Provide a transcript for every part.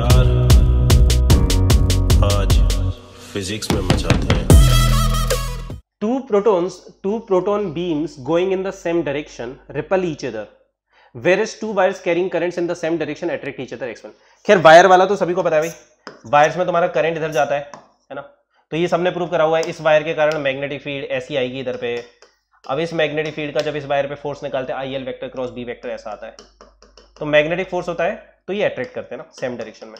यार आज फिजिक्स में मचाते हैं। Two protons, two proton beams going in the same direction repel each other. Whereas two wires carrying currents in the same direction attract each other x1 खैर wire वाला तो सभी को पता है भाई। वायर्स में तुम्हारा करंट इधर जाता है है ना? तो ये सबने प्रूव करा हुआ है, इस वायर के कारण मैग्नेटिक फ़ील्ड ऐसी आएगी इधर पे। अब इस मैग्नेटिक फ़ील्ड का जब इस वायर पे फोर्स निकालते हैं I L vector cross B vector ऐसा आता है। तो मैग्नेटिक फोर्स होता है तो ये अट्रैक्ट करते हैं ना सेम डायरेक्शन में।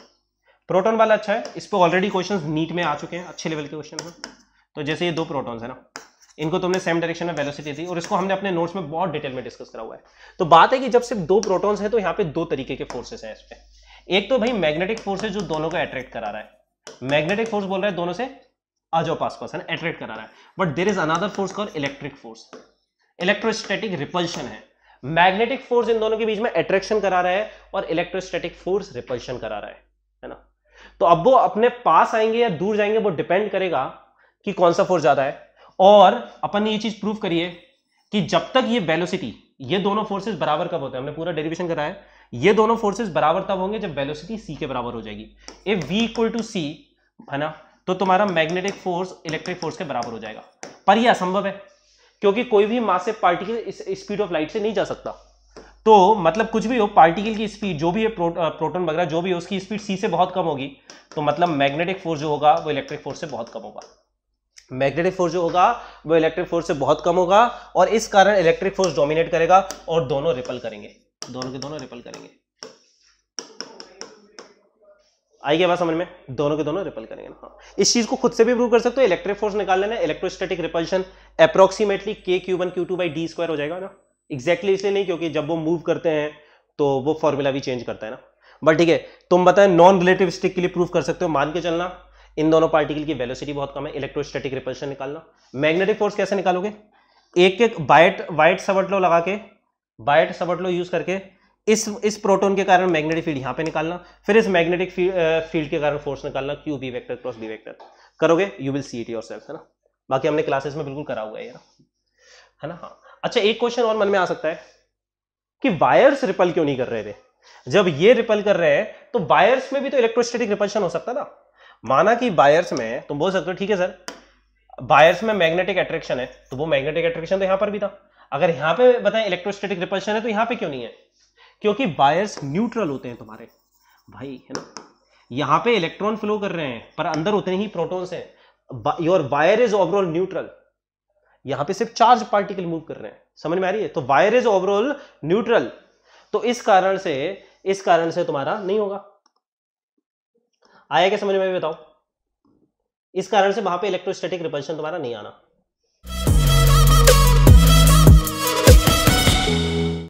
प्रोटॉन वाला अच्छा है, इस पर ऑलरेडी क्वेश्चन नीट में आ चुके हैं, अच्छे लेवल के क्वेश्चन हैं। तो जैसे ये दो प्रोटॉन्स है ना, इनको तुमने सेम डायरेक्शन में वेलोसिटी दी, और इसको हमने अपने नोट्स में बहुत डिटेल में डिस्कस करा हुआ है। तो बात है कि जब सिर्फ़ दो प्रोटॉन्स हैं तो यहाँ पे दो तरीके के फोर्सेस हैं इस पे। एक तो भाई मैग्नेटिक फोर्स जो दोनों को अट्रैक्ट करा रहा है। मैग्नेटिक फोर्स बोल रहा है दोनों से आ जाओ पास पास है अट्रैक्ट करा रहा है। But there is another force call electric force electrostatic repulsion है। मैग्नेटिक फोर्स इन दोनों के बीच में अट्रैक्शन करा रहा है और इलेक्ट्रोस्टैटिक फोर्स रिपल्शन करा रहा है है ना? तो अब वो अपने पास आएँगे या दूर जाएँगे, वो डिपेंड करेगा कि कौन सा फोर्स ज़्यादा है। और अपन ने ये चीज़ प्रूव करिए कि जब तक ये वेलोसिटी, ये दोनों फोर्सेस बराबर कब होते हैं? हमने पूरा डेरिवेशन करा है। ये दोनों फोर्सेस बराबर तब होंगे जब वेलोसिटी सी के बराबर हो जाएगी। If V equal to C है ना तो तुम्हारा मैग्नेटिक फोर्स, इलेक्ट्रिक फोर्स के बराबर हो जाएगा। पर यह असंभव है। क्योंकि कोई भी मासिव पार्टिकल इस स्पीड ऑफ़ लाइट से नहीं जा सकता। तो मतलब कुछ भी हो पार्टिकल की स्पीड जो भी है प्रो, प्रोटोन वगैरह जो भी है उसकी स्पीड सी से बहुत कम होगी। तो मतलब मैग्नेटिक फोर्स जो होगा वो इलेक्ट्रिक फोर्स से बहुत कम होगा। मैग्नेटिक फोर्स जो होगा वो इलेक्ट्रिक फोर्स से बहुत कम होगा और इस कारण इलेक्ट्रिक फोर्स डोमिनेट करेगा और दोनों रिपल करेंगे। दोनों के दोनों रिपल करेंगे। आई गया बात समझ में? दोनों के दोनों रिपल करेंगे हाँ। इस चीज़ को खुद से भी प्रूव कर सकते हो इलेक्ट्रिक फोर्स निकाल लेना electrostatic repulsion approximately K Q one Q two by D square हो जाएगा ना। एक्जैक्टली इसलिए नहीं, क्योंकि जब वो मूव करते हैं तो वो फॉर्मूला भी चेंज करता है ना। बट ठीक है, तुम बताएँ नॉन रिलेटिविस्टिक के लिए प्रूव कर सकते हो, मान के चलना। इन दोनों पार्टिकल की वेलोसिटी बहुत कम है इलेक्ट्रोस्टैटिक रिपल्शन निकालना। मैग्नेटिक फोर्स कैसे निकालोगे? एक एक बाइट वाइट सवट लो लगा के बाइट सवट लो यूज़ करके इस इस प्रोटोन के कारण मैग्नेटिक फ़ील्ड यहाँ पे निकालना, फिर इस मैग्नेटिक फ़ील्ड के कारण फोर्स निकालना Q B vector cross B vector करोगे? You will see it yourself है ना? बाकी हमने क्लासेस में बिल्कुल करा हुआ है है ना? हाँ। अच्छा एक क्वेश्चन और मन में आ सकता है कि वायर्स रिपल क्यों नहीं कर रहे थे? जब ये रिपल कर रहे हैं तो वायर्स में भी तो इलेक्ट्रोस्टैटिक रिपल्शन हो सकता ना माना कि वायर्स में, तुम बोल सकते हो, ठीक है सर वायर्स में मैग्नेटिक अट्रैक्शन है। तो वो मैग्नेटिक अट्रैक्शन तो यहाँ पर भी था। अगर यहाँ पे बताएँ इलेक्ट्रोस्टैटिक रिपल्शन है तो यहाँ पे क्यों नहीं है? क्योंकि वायर्स न्यूट्रल होते हैं तुम्हारे। भाई, है ना? यहाँ पे इलेक्ट्रॉन फ्लो कर रहे हैं, पर अंदर उतने ही प्रोटॉन्स हैं। Your wire is overall neutral यहाँ पे सिर्फ़ चार्ज पार्टिकल मूव कर रहे हैं। समझ में आ रही है? तो वायर इज़ ओवरऑल न्यूट्रल तो इस कारण से, इस कारण से तुम्हारा नहीं होगा। आया क्या समझ में? बताओ इस कारण से वहाँ पे इलेक्ट्रोस्टैटिक रिपल्शन तुम्हारा नहीं आना।